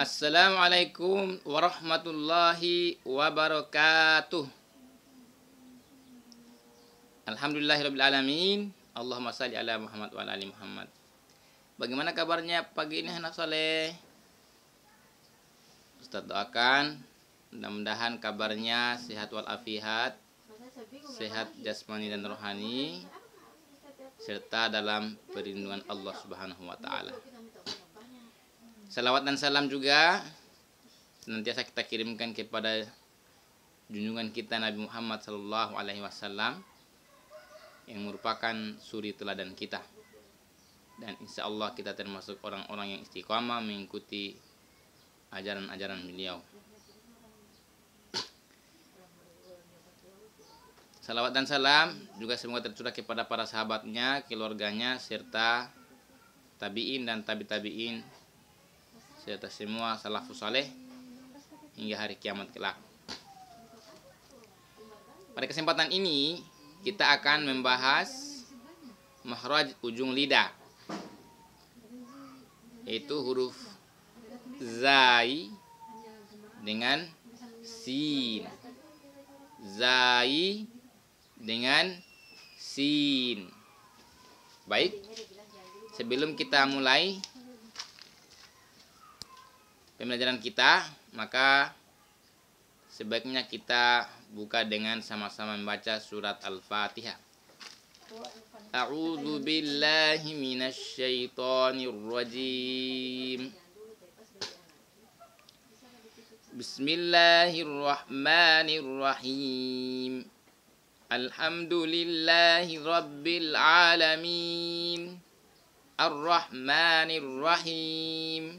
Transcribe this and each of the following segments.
Assalamualaikum warahmatullahi wabarakatuh. Alhamdulillahirrahmanirrahim. Allahumma salli ala Muhammad wa ala Muhammad. Bagaimana kabarnya pagi ini anak soleh? Ustaz doakan mudah-mudahan kabarnya sehat walafiat, sehat jasmani dan rohani, serta dalam perlindungan Allah Subhanahu wa taala. Salawat dan salam juga senantiasa kita kirimkan kepada junjungan kita Nabi Muhammad Sallallahu Alaihi Wasallam yang merupakan suri teladan kita. Dan insya Allah kita termasuk orang-orang yang istiqamah mengikuti ajaran-ajaran beliau. Salawat dan salam juga semoga tercurah kepada para sahabatnya, keluarganya, serta tabiin dan tabi serta semua salafus saleh hingga hari kiamat kelak. Pada kesempatan ini kita akan membahas mahraj ujung lidah yaitu huruf zai dengan sin. Zai dengan sin. Baik. Sebelum kita mulai pembelajaran kita, maka sebaiknya kita buka dengan sama-sama membaca surat Al-Fatihah. A'udzu billahi minasy syaithanir rajim. Bismillahirrahmanirrahim. Alhamdulillahi rabbil alamin. Ar-Rahmanir Rahim.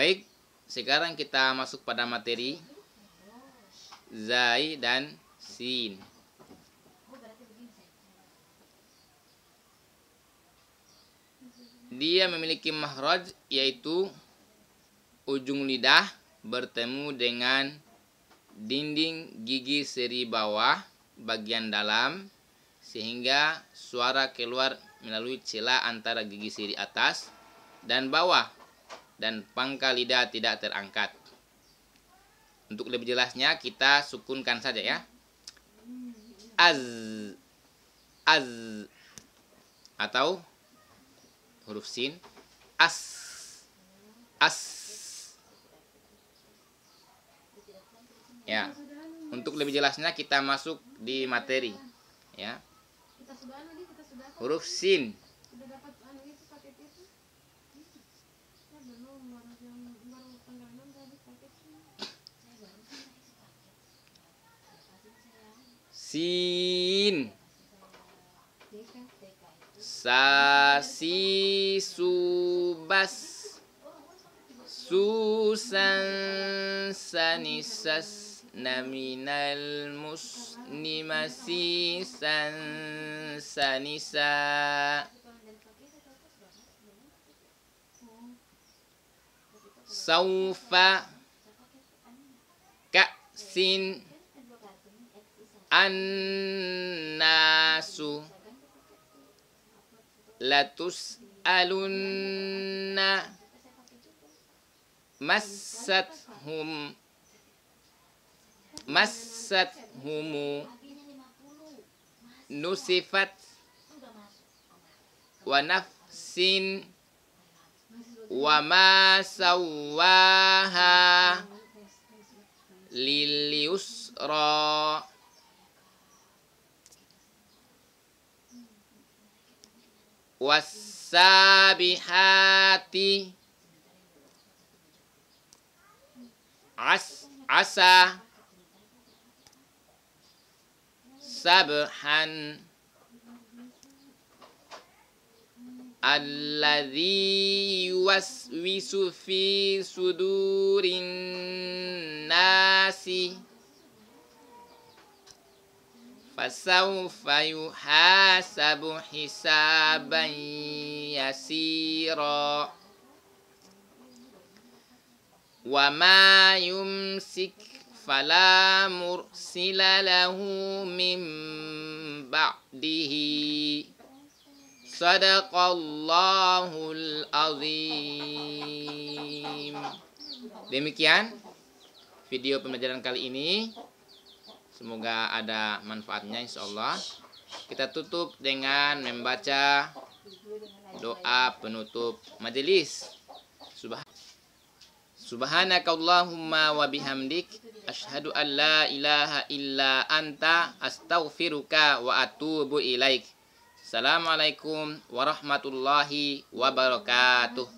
Baik, sekarang kita masuk pada materi Zai dan Sin. Dia memiliki mahraj yaitu ujung lidah bertemu dengan dinding gigi seri bawah bagian dalam sehingga suara keluar melalui celah antara gigi seri atas dan bawah dan pangkal lidah tidak terangkat. Untuk lebih jelasnya kita sukunkan saja ya. Az az atau huruf sin. As as. Ya untuk lebih jelasnya kita masuk di materi ya. Huruf sin sin sasi subas. Susan sanisas. Naminal musnimasi san sanisa. Saufa. Sin annasu latus alunna massat hum massat humu nusifat wa nafsin wa ma sawaha lil yusra والسابحات. عس عسى سبحا الذي يوسوس في صدور الناس. Fasawfa yuhasabu hisaban yasira wa ma yumsik fala mursila lahu min ba'dihi Sadaqallahul azim. Demikian video pembelajaran kali ini. Semoga ada manfaatnya insyaallah. Kita tutup dengan membaca doa penutup majelis. Subhan Subhanakallahumma wa bihamdik asyhadu an la ilaha illa anta astaghfiruka wa atubu ilaik. Assalamualaikum warahmatullahi wabarakatuh.